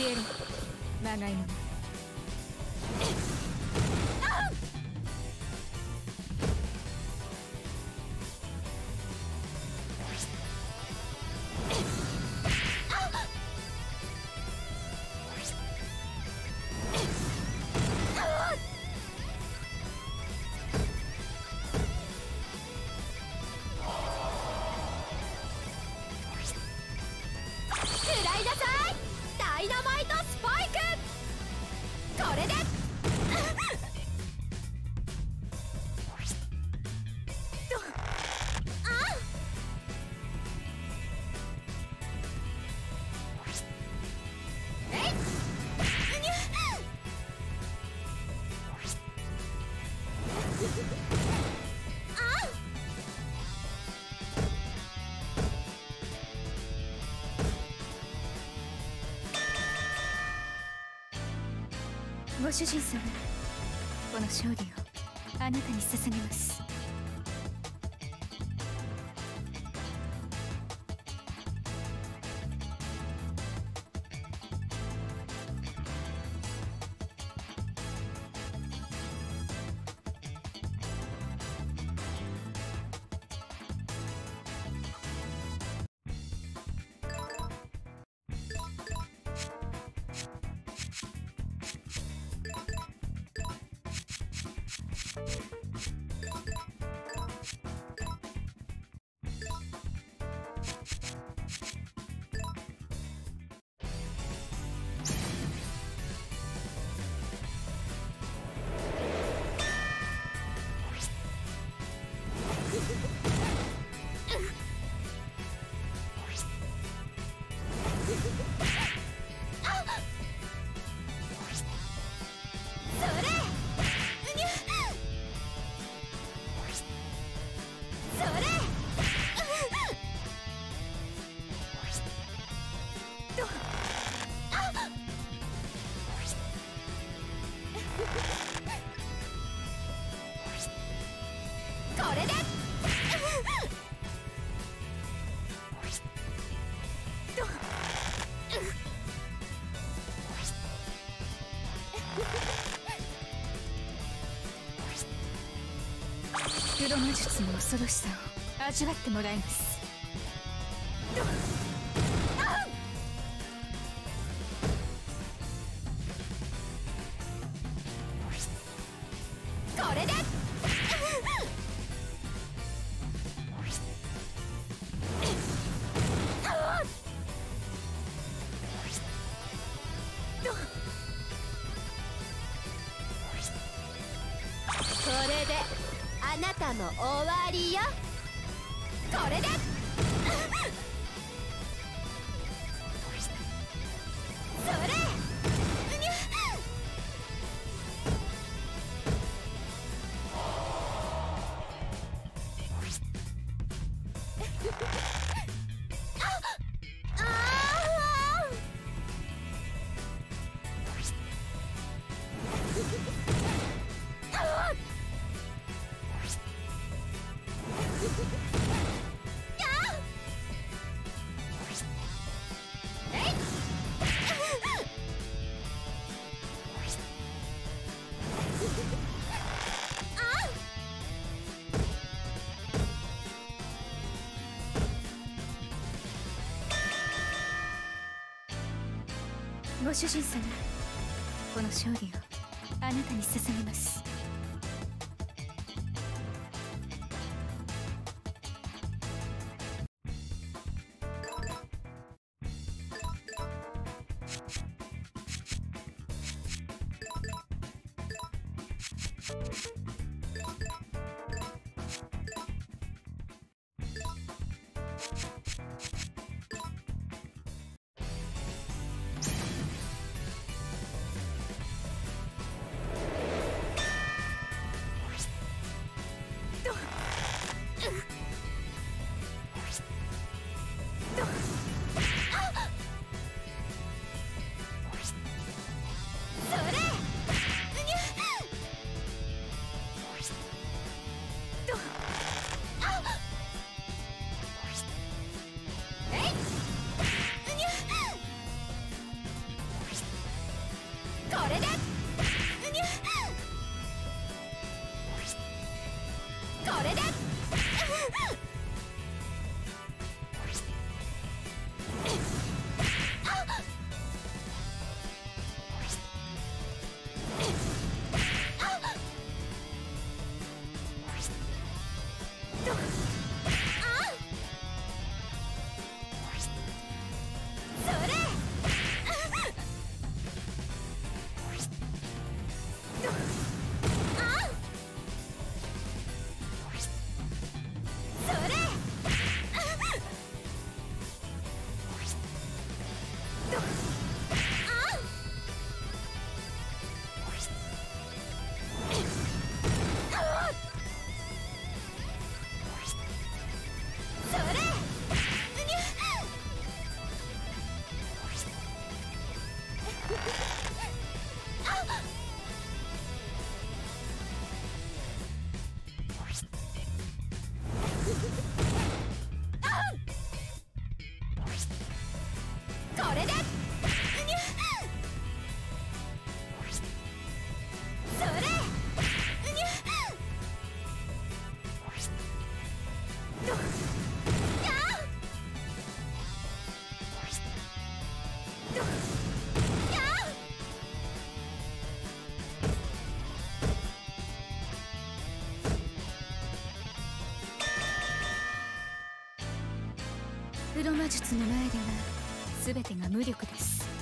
Siêng Và ngành ご主人様この勝利をあなたに捧げます。黒魔術の恐ろしさを味わってもらいます。これで。これで。なたも終わりよ。これで。ご主人様。この勝利をあなたに捧げます。それで。ど プロ魔術の前では全てが無力です。